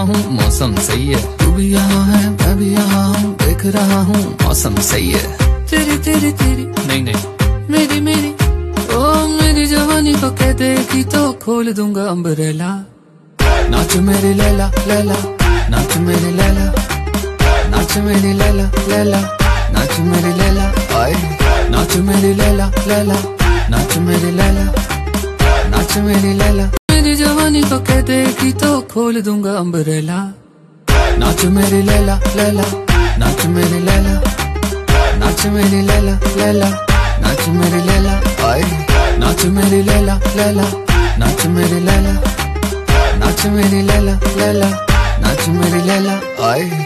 हूँ मौसम सही है। तू भी यहाँ है मैं भी यहाँ हूँ। देख रहा हूँ मौसम सही है। तेरी तेरी तेरी। नहीं नहीं। मेरी मेरी। ओ मेरी जवानी को कह देगी तो खोल दूँगा अम्बरेला नाच मेरी लैला लैला। नाच मेरी लैला। नाच मेरी लैला लैला। नाच मेरी लैला आए। नाच मेरी लैला लैला। नाच मेरी लैला। नाच मेरी लैला। जवानी तो कह देगी तो खोल दूँगा अम्बरेला नाच मेरी लैला लैला। नाच मेरी लैला। नाच मेरी लैला लैला। नाच मेरी लैला, आए। नाच मेरी लैला लैला। नाच मेरी लैला। नाच मेरी लैला लैला। नाच मेरी लैला, आए।